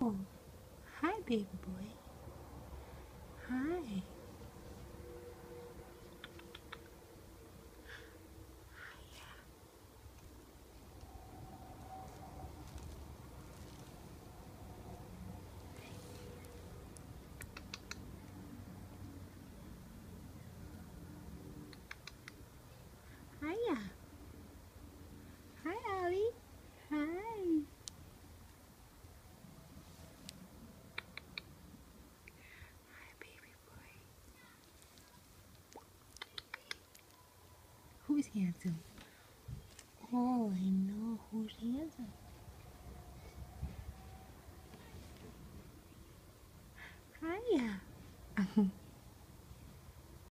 Oh, hi, baby boy. Hi. Hiya. Hi, Ollie. Hi. Hi, baby boy. Who's handsome? Oh, I know who's handsome. Hiya.